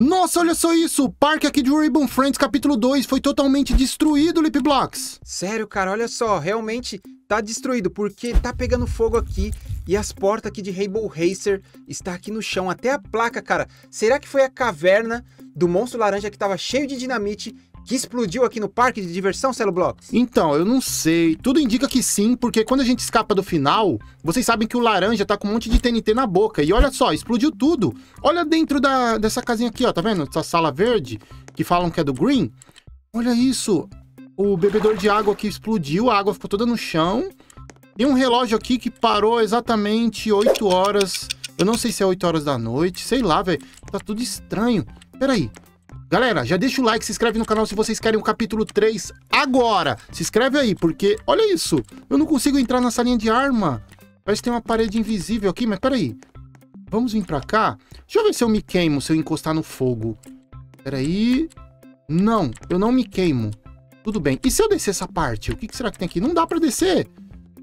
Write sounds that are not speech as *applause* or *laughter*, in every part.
Nossa, olha só isso! O parque aqui de Ribbon Friends, capítulo 2, foi totalmente destruído, Lip Blocks. Sério, cara, olha só, realmente tá destruído, porque tá pegando fogo aqui e as portas aqui de Rainbow Racer está aqui no chão, até a placa, cara. Será que foi a caverna do monstro laranja que tava cheio de dinamite que explodiu aqui no parque de diversão, Celo Blocks? Então, eu não sei. Tudo indica que sim, porque quando a gente escapa do final, vocês sabem que o laranja tá com um monte de TNT na boca. E olha só, explodiu tudo. Olha dentro da, dessa casinha aqui, ó, tá vendo? Essa sala verde, que falam que é do Green. Olha isso. O bebedor de água aqui explodiu, a água ficou toda no chão. Tem um relógio aqui que parou exatamente 8 horas. Eu não sei se é 8 horas da noite, sei lá, velho. Tá tudo estranho. Peraí, Galera, já deixa o like, se inscreve no canal se vocês querem o capítulo 3 agora. Se inscreve aí, porque olha isso. Eu não consigo entrar na salinha de arma. Parece que tem uma parede invisível aqui, mas peraí. Vamos vir pra cá? Deixa eu ver se eu me queimo, se eu encostar no fogo. Peraí. Não, eu não me queimo. Tudo bem. E se eu descer essa parte? O que, que será que tem aqui? Não dá pra descer.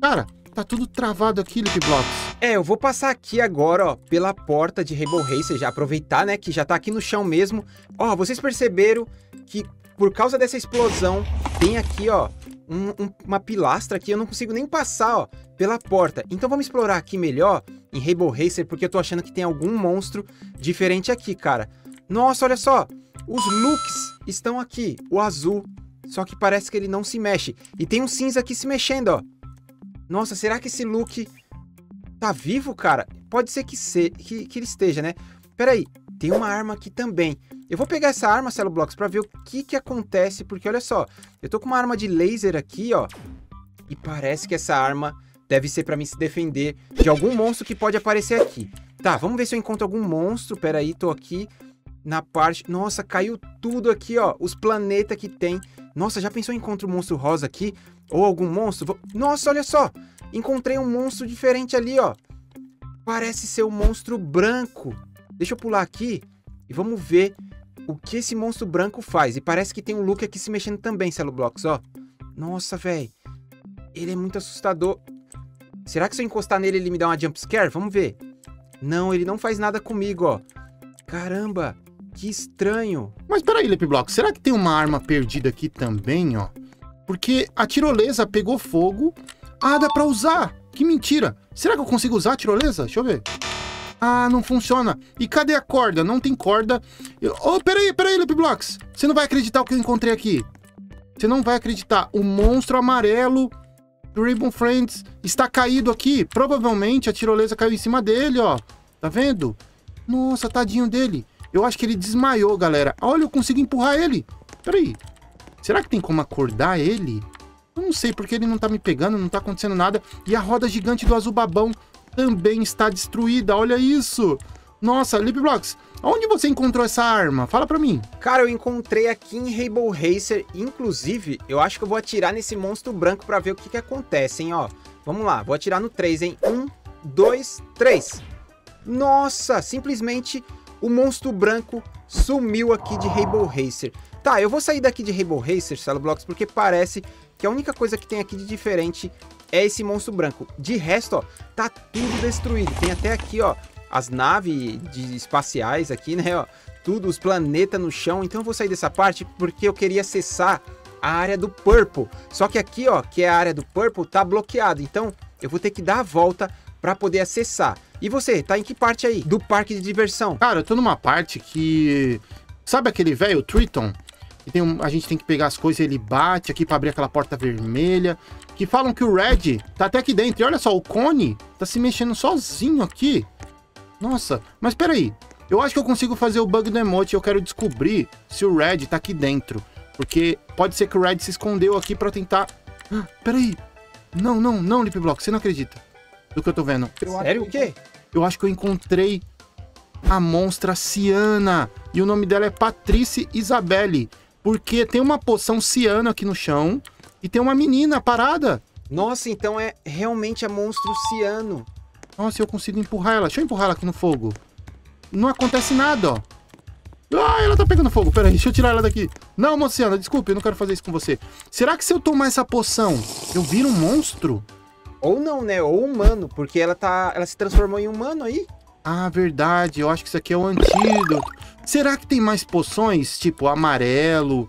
Cara, Tá tudo travado aqui, Lip Blocks. É, eu vou passar aqui agora, ó, pela porta de Rainbow Racer, já aproveitar, né, que já tá aqui no chão mesmo. Ó, vocês perceberam que por causa dessa explosão, tem aqui, ó, um, um, uma pilastra aqui, eu não consigo nem passar, ó, pela porta. Então vamos explorar aqui melhor em Rainbow Racer, porque eu tô achando que tem algum monstro diferente aqui, cara. Nossa, olha só, os looks estão aqui, o azul, só que parece que ele não se mexe. E tem um cinza aqui se mexendo, ó. Nossa, será que esse Luke tá vivo, cara? Pode ser que, se, que, que ele esteja, né? Pera aí, tem uma arma aqui também. Eu vou pegar essa arma, Celo Blocks, pra ver o que que acontece, porque olha só, eu tô com uma arma de laser aqui, ó, e parece que essa arma deve ser pra mim se defender de algum monstro que pode aparecer aqui. Tá, vamos ver se eu encontro algum monstro, pera aí, tô aqui na parte... Nossa, caiu tudo aqui, ó, os planetas que tem. Nossa, já pensou em encontro um monstro rosa aqui? Ou algum monstro? Nossa, olha só! Encontrei um monstro diferente ali, ó. Parece ser um monstro branco. Deixa eu pular aqui e vamos ver o que esse monstro branco faz. E parece que tem um look aqui se mexendo também, Celo Blocks, ó. Nossa, velho. Ele é muito assustador. Será que se eu encostar nele ele me dá uma jump scare? Vamos ver. Não, ele não faz nada comigo, ó. Caramba, que estranho. Mas peraí, Lip Block, será que tem uma arma perdida aqui também, ó? Porque a tirolesa pegou fogo. Ah, dá pra usar. Que mentira. Será que eu consigo usar a tirolesa? Deixa eu ver. Ah, não funciona. E cadê a corda? Não tem corda. Eu... Oh, peraí, peraí, Blocks. Você não vai acreditar o que eu encontrei aqui. Você não vai acreditar. O monstro amarelo do Ribbon Friends está caído aqui. Provavelmente a tirolesa caiu em cima dele, ó. Tá vendo? Nossa, tadinho dele. Eu acho que ele desmaiou, galera. Olha, eu consigo empurrar ele. Peraí. Será que tem como acordar ele? Eu não sei, porque ele não tá me pegando, não tá acontecendo nada. E a roda gigante do azul babão também está destruída, olha isso! Nossa, Lip Blocks, onde você encontrou essa arma? Fala pra mim. Cara, eu encontrei aqui em Rainbow Racer, inclusive, eu acho que eu vou atirar nesse monstro branco pra ver o que que acontece, hein, ó. Vamos lá, vou atirar no 3, hein. 1, 2, 3. Nossa, simplesmente o monstro branco sumiu aqui de Rainbow Racer. Tá, eu vou sair daqui de Rainbow Racer, Celo Blocks, porque parece que a única coisa que tem aqui de diferente é esse monstro branco. De resto, ó, tá tudo destruído. Tem até aqui, ó, as naves de espaciais aqui, né, ó, tudo, os planetas no chão. Então eu vou sair dessa parte porque eu queria acessar a área do Purple. Só que aqui, ó, que é a área do Purple, tá bloqueado. Então eu vou ter que dar a volta para poder acessar. E você, tá em que parte aí do parque de diversão? Cara, eu tô numa parte que... Sabe aquele velho Triton? E tem um, a gente tem que pegar as coisas, ele bate aqui para abrir aquela porta vermelha. Que falam que o Red tá até aqui dentro. E olha só, o Cone tá se mexendo sozinho aqui. Nossa, mas peraí. Eu acho que eu consigo fazer o bug do emote eu quero descobrir se o Red tá aqui dentro. Porque pode ser que o Red se escondeu aqui para tentar... Ah, peraí. Não, não, não, Lip Block, você não acredita do que eu tô vendo. Eu Sério? O quê? Eu acho que eu encontrei a monstra Ciana. E o nome dela é Patrice Isabelle. Porque tem uma poção ciano aqui no chão e tem uma menina parada. Nossa, então é realmente a monstro ciano. Nossa, eu consigo empurrar ela. Deixa eu empurrar ela aqui no fogo. Não acontece nada, ó. Ah, ela tá pegando fogo. Pera aí, deixa eu tirar ela daqui. Não, mocinha, desculpe, eu não quero fazer isso com você. Será que se eu tomar essa poção, eu viro um monstro? Ou não, né? Ou humano, porque ela tá. Ela se transformou em humano aí. Ah, verdade. Eu acho que isso aqui é o um antídoto. Será que tem mais poções, tipo amarelo,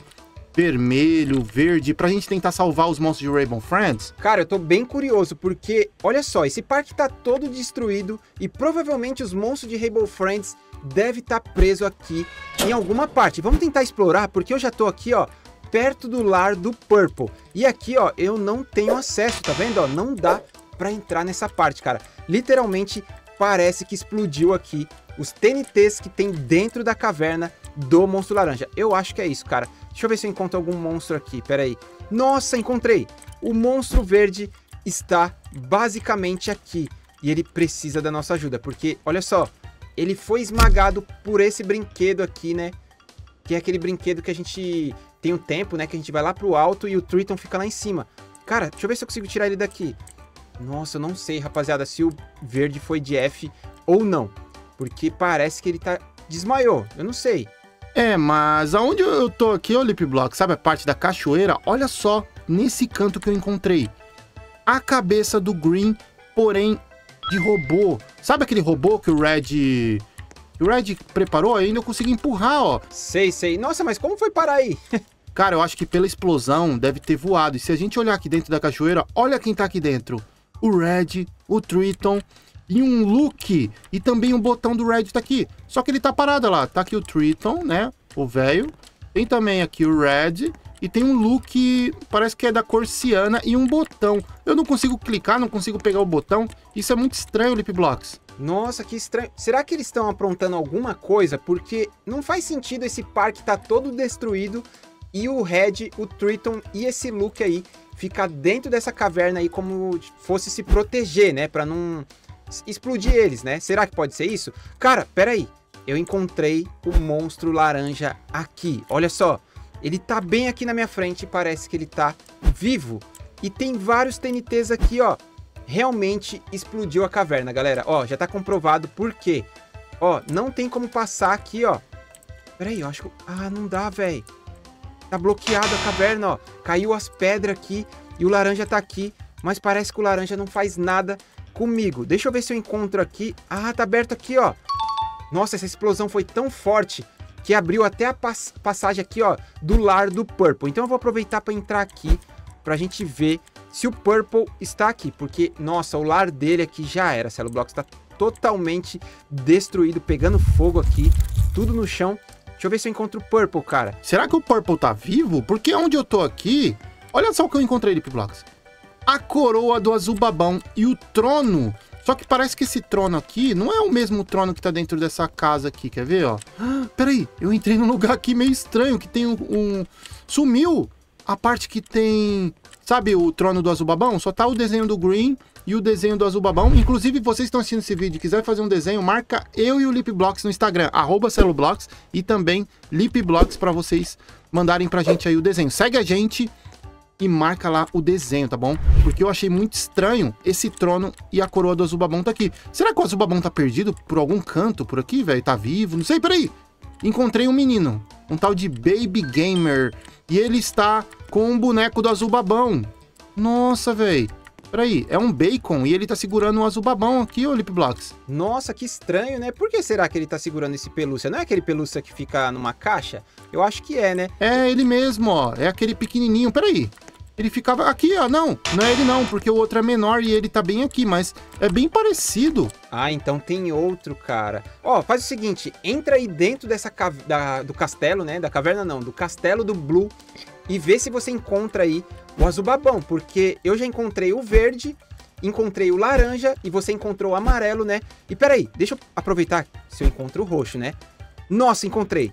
vermelho, verde, pra gente tentar salvar os monstros de Rainbow Friends? Cara, eu tô bem curioso, porque, olha só, esse parque tá todo destruído e provavelmente os monstros de Rainbow Friends deve estar tá preso aqui em alguma parte. Vamos tentar explorar, porque eu já tô aqui, ó, perto do lar do Purple. E aqui, ó, eu não tenho acesso, tá vendo? Ó, não dá pra entrar nessa parte, cara. Literalmente, parece que explodiu aqui os TNTs que tem dentro da caverna do monstro laranja. Eu acho que é isso, cara. Deixa eu ver se eu encontro algum monstro aqui, pera aí. Nossa, encontrei! O monstro verde está basicamente aqui. E ele precisa da nossa ajuda, porque, olha só, ele foi esmagado por esse brinquedo aqui, né? Que é aquele brinquedo que a gente tem um tempo, né? Que a gente vai lá pro alto e o Triton fica lá em cima. Cara, deixa eu ver se eu consigo tirar ele daqui. Nossa, eu não sei, rapaziada, se o verde foi de F ou não. Porque parece que ele tá... Desmaiou, eu não sei. É, mas aonde eu tô aqui, ô Lip Block, sabe a parte da cachoeira? Olha só, nesse canto que eu encontrei. A cabeça do Green, porém de robô. Sabe aquele robô que o Red... O Red preparou? Ainda eu consegui empurrar, ó. Sei, sei. Nossa, mas como foi parar aí? *laughs* Cara, eu acho que pela explosão deve ter voado. E se a gente olhar aqui dentro da cachoeira, olha quem tá aqui dentro. O Red, o Triton e um look e também um botão do Red tá aqui. Só que ele tá parado lá. Tá aqui o Triton, né? O velho. Tem também aqui o Red e tem um look, parece que é da cor ciana e um botão. Eu não consigo clicar, não consigo pegar o botão. Isso é muito estranho, Lip Blocks. Nossa, que estranho. Será que eles estão aprontando alguma coisa? Porque não faz sentido esse parque tá todo destruído e o Red, o Triton e esse look aí ficar dentro dessa caverna aí como fosse se proteger, né? Pra não explodir eles, né? Será que pode ser isso? Cara, peraí. Eu encontrei o monstro laranja aqui. Olha só. Ele tá bem aqui na minha frente. Parece que ele tá vivo. E tem vários TNTs aqui, ó. Realmente explodiu a caverna, galera. Ó, já tá comprovado por quê. Ó, não tem como passar aqui, ó. Peraí, eu acho que... Ah, não dá, velho. Tá bloqueada a caverna, ó. Caiu as pedras aqui e o laranja tá aqui. Mas parece que o laranja não faz nada comigo. Deixa eu ver se eu encontro aqui. Ah, tá aberto aqui, ó. Nossa, essa explosão foi tão forte que abriu até a pass passagem aqui, ó, do lar do Purple. Então eu vou aproveitar para entrar aqui pra gente ver se o Purple está aqui, porque, nossa, o lar dele aqui já era. Celo Block está totalmente destruído, pegando fogo aqui, tudo no chão. Deixa eu ver se eu encontro o Purple, cara. Será que o Purple tá vivo? Porque onde eu tô aqui, olha só o que eu encontrei, Lip Blocks a coroa do azul babão e o trono. Só que parece que esse trono aqui não é o mesmo trono que tá dentro dessa casa aqui, quer ver, ó? Ah, peraí, eu entrei num lugar aqui meio estranho, que tem um, um... Sumiu a parte que tem... Sabe o trono do azul babão? Só tá o desenho do Green e o desenho do azul babão. Inclusive, vocês estão assistindo esse vídeo e quiser fazer um desenho, marca eu e o Lipblocks no Instagram, arroba celoblocks e também Lipblocks para vocês mandarem pra gente aí o desenho. Segue a gente e marca lá o desenho, tá bom? Porque eu achei muito estranho esse trono e a coroa do Azubabão tá aqui. Será que o Azubabão tá perdido por algum canto por aqui, velho? Tá vivo? Não sei, peraí. Encontrei um menino, um tal de Baby Gamer, e ele está com um boneco do Azubabão. Nossa, velho. Peraí, é um bacon e ele tá segurando um azul babão aqui, ô Lip Blocks. Nossa, que estranho, né? Por que será que ele tá segurando esse pelúcia? Não é aquele pelúcia que fica numa caixa? Eu acho que é, né? É ele mesmo, ó. É aquele pequenininho. Peraí. Ele ficava aqui, ó. Não, não é ele não, porque o outro é menor e ele tá bem aqui, mas é bem parecido. Ah, então tem outro, cara. Ó, faz o seguinte, entra aí dentro dessa da, do castelo, né? Da caverna não, do castelo do Blue e vê se você encontra aí o azul babão, porque eu já encontrei o verde, encontrei o laranja e você encontrou o amarelo, né? E peraí, deixa eu aproveitar se eu encontro o roxo, né? Nossa, encontrei.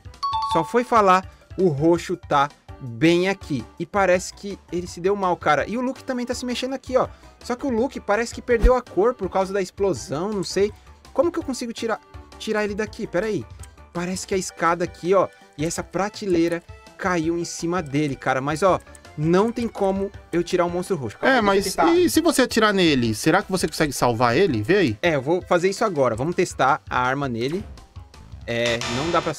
Só foi falar, o roxo tá bem aqui. E parece que ele se deu mal, cara. E o Luke também tá se mexendo aqui, ó. Só que o Luke parece que perdeu a cor por causa da explosão, não sei. Como que eu consigo tirar, tirar ele daqui? Pera aí. Parece que a escada aqui, ó, e essa prateleira caiu em cima dele, cara. Mas, ó, não tem como eu tirar o um monstro roxo. Calma, é, mas e se você atirar nele, será que você consegue salvar ele? Vê aí. É, eu vou fazer isso agora. Vamos testar a arma nele. É, não dá pra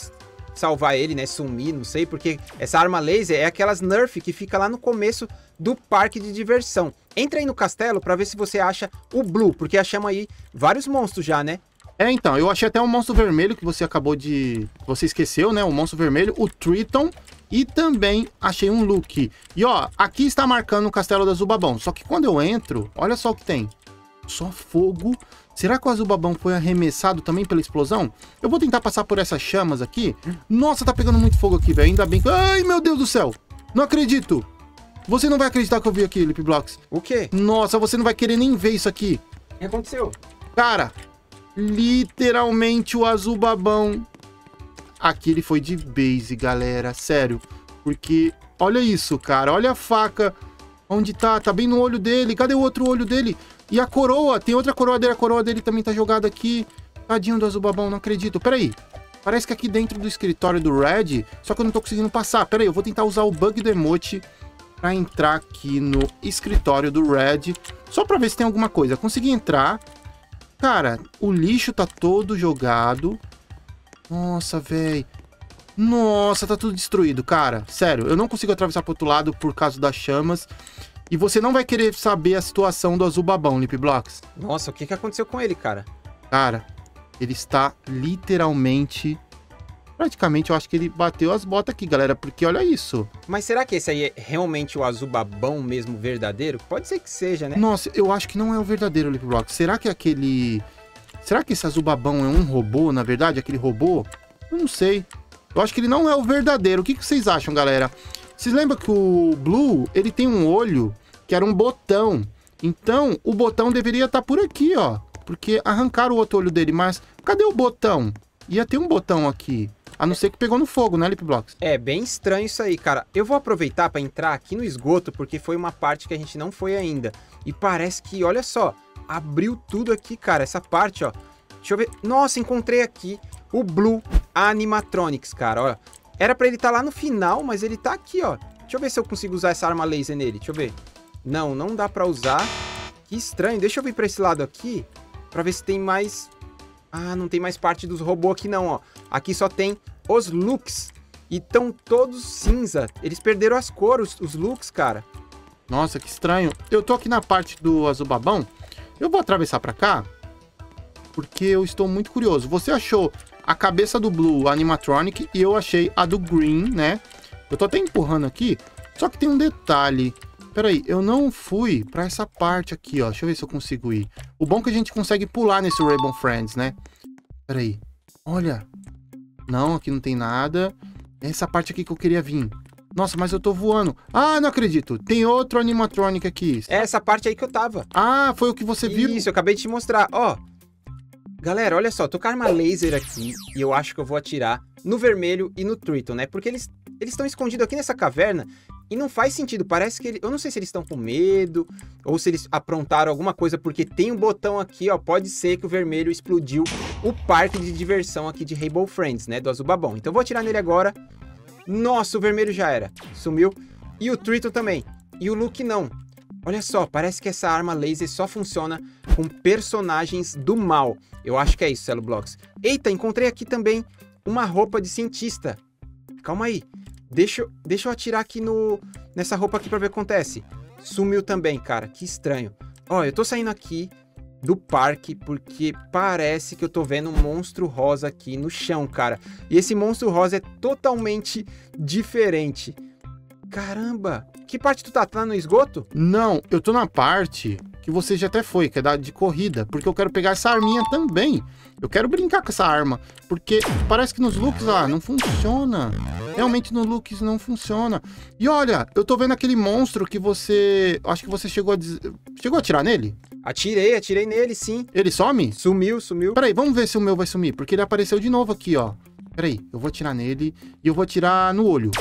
salvar ele, né? Sumir, não sei, porque essa arma laser é aquelas Nerf que fica lá no começo do parque de diversão. Entra aí no castelo para ver se você acha o Blue, porque achamos aí vários monstros já, né? É, então, eu achei até um monstro vermelho que você acabou de... Você esqueceu, né? O monstro vermelho, o Triton e também achei um Luke. E ó, aqui está marcando o Castelo do Azubabão. Só que quando eu entro, olha só o que tem. Só fogo. Será que o Azubabão foi arremessado também pela explosão? Eu vou tentar passar por essas chamas aqui. Nossa, tá pegando muito fogo aqui, velho. Ainda bem que... Ai, meu Deus do céu. Não acredito. Você não vai acreditar que eu vi aqui, Lip Blocks. O quê? Nossa, você não vai querer nem ver isso aqui. O que aconteceu? Cara, literalmente o azul babão. Aqui ele foi de base, galera. Sério. Porque, olha isso, cara. Olha a faca. Onde tá? Tá bem no olho dele. Cadê o outro olho dele? E a coroa? Tem outra coroa dele. A coroa dele também tá jogada aqui. Tadinho do azul babão, não acredito. Peraí. Parece que aqui dentro do escritório do Red, só que eu não tô conseguindo passar. Peraí, eu vou tentar usar o bug do emote para entrar aqui no escritório do Red, só para ver se tem alguma coisa. Consegui entrar. Cara, o lixo tá todo jogado. Nossa, velho. Nossa, tá tudo destruído, cara. Sério, eu não consigo atravessar pro outro lado por causa das chamas. E você não vai querer saber a situação do azul babão, Lip Blocks. Nossa, o que, que aconteceu com ele, cara? Cara, ele está literalmente praticamente eu acho que ele bateu as botas aqui, galera, porque olha isso. Mas será que esse aí é realmente o azul babão mesmo verdadeiro? Pode ser que seja, né? Nossa, eu acho que não é o verdadeiro Lip. Será que aquele. Será que esse azul babão é um robô, na verdade? Aquele robô? Eu não sei. Eu acho que ele não é o verdadeiro. O que, que vocês acham, galera? Vocês lembram que o Blue, ele tem um olho que era um botão. Então, o botão deveria estar tá por aqui, ó. Porque arrancaram o outro olho dele, mas cadê o botão? Ia ter um botão aqui. A não ser que pegou no fogo, né, Lipblocks? É, bem estranho isso aí, cara. Eu vou aproveitar para entrar aqui no esgoto, porque foi uma parte que a gente não foi ainda. E parece que, olha só, abriu tudo aqui, cara. Essa parte, ó. Deixa eu ver. Nossa, encontrei aqui o Blue Animatronics, cara, olha. Era para ele estar tá lá no final, mas ele tá aqui, ó. Deixa eu ver se eu consigo usar essa arma laser nele. Deixa eu ver. Não, não dá para usar. Que estranho. Deixa eu vir para esse lado aqui, para ver se tem mais ah, não tem mais parte dos robôs aqui não, ó. Aqui só tem os looks. E estão todos cinza. Eles perderam as cores, os looks, cara. Nossa, que estranho. Eu tô aqui na parte do azul babão. Eu vou atravessar para cá. Porque eu estou muito curioso. Você achou a cabeça do Blue animatronic e eu achei a do Green, né? Eu tô até empurrando aqui. Só que tem um detalhe. Peraí, eu não fui pra essa parte aqui, ó. Deixa eu ver se eu consigo ir. O bom é que a gente consegue pular nesse Rainbow Friends, né? Peraí. Olha. Não, aqui não tem nada. É essa parte aqui que eu queria vir. Nossa, mas eu tô voando. Ah, não acredito. Tem outro animatronic aqui. É essa parte aí que eu tava. Ah, foi o que você viu? Isso, eu acabei de te mostrar. Ó. Galera, olha só. Tô com arma laser aqui. E eu acho que eu vou atirar no vermelho e no Triton, né? Porque eles eles estão escondidos aqui nessa caverna e não faz sentido, parece que ele, eu não sei se eles estão com medo ou se eles aprontaram alguma coisa, porque tem um botão aqui, ó, pode ser que o vermelho explodiu o parque de diversão aqui de Rainbow Friends, né, do azul babão. Então vou atirar nele agora. Nossa, o vermelho já era, sumiu. E o Triton também. E o Luke não. Olha só, parece que essa arma laser só funciona com personagens do mal. Eu acho que é isso, Celo Blocks. Eita, encontrei aqui também uma roupa de cientista. Calma aí. Deixa, deixa eu atirar aqui no, nessa roupa aqui pra ver o que acontece. Sumiu também, cara. Que estranho. Ó, eu tô saindo aqui do parque porque parece que eu tô vendo um monstro rosa aqui no chão, cara. E esse monstro rosa é totalmente diferente. Caramba! Que parte tu tá? Tá no esgoto? Não, eu tô na parte que você já até foi, que é da de corrida, porque eu quero pegar essa arminha também. Eu quero brincar com essa arma, porque parece que nos looks lá não funciona. Realmente no looks não funciona. E olha, eu tô vendo aquele monstro que você, acho que você chegou a chegou a atirar nele? Atirei, atirei nele, sim. Ele some? Sumiu, sumiu. Peraí, vamos ver se o meu vai sumir, porque ele apareceu de novo aqui, ó. Peraí, eu vou atirar nele e eu vou atirar no olho.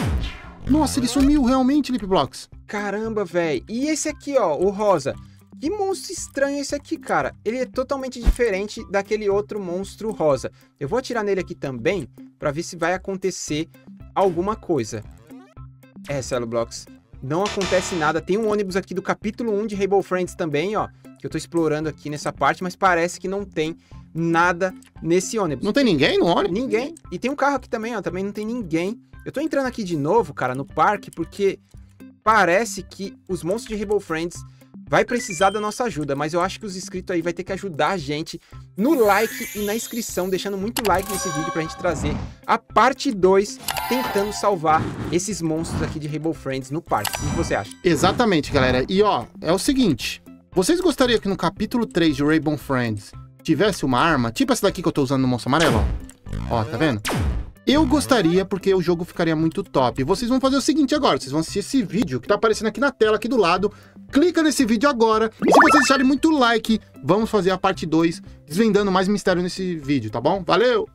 Nossa, ele sumiu realmente, Lip Blocks. Caramba, velho. E esse aqui, ó, o rosa. Que monstro estranho esse aqui, cara. Ele é totalmente diferente daquele outro monstro rosa. Eu vou atirar nele aqui também para ver se vai acontecer alguma coisa. É, Celo Blocks. Não acontece nada. Tem um ônibus aqui do capítulo 1 de Rainbow Friends também, ó. Que eu tô explorando aqui nessa parte, mas parece que não tem nada nesse ônibus. Não tem ninguém no ônibus? Ninguém. E tem um carro aqui também, ó. Também não tem ninguém. Eu tô entrando aqui de novo, cara, no parque, porque parece que os monstros de Rainbow Friends vai precisar da nossa ajuda, mas eu acho que os inscritos aí vai ter que ajudar a gente no like e na inscrição, deixando muito like nesse vídeo pra gente trazer a parte 2, tentando salvar esses monstros aqui de Rainbow Friends no parque. O que você acha? Exatamente, galera. E ó, é o seguinte, vocês gostariam que no capítulo 3 de Rainbow Friends tivesse uma arma, tipo essa daqui que eu tô usando no monstro amarelo, ó. Tá vendo? Eu gostaria, porque o jogo ficaria muito top. Vocês vão fazer o seguinte agora, vocês vão assistir esse vídeo que tá aparecendo aqui na tela, aqui do lado. Clica nesse vídeo agora. E se vocês deixarem muito like, vamos fazer a parte 2, desvendando mais mistério nesse vídeo, tá bom? Valeu!